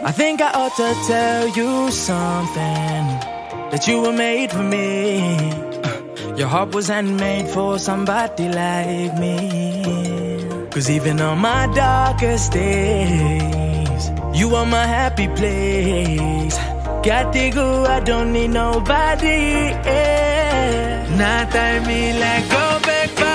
I think I ought to tell you something that you were made for me. Your heart was handmade for somebody like me. Cause even on my darkest days, you are my happy place. Got to go, I don't need nobody. Yeah. Not time me let go. back.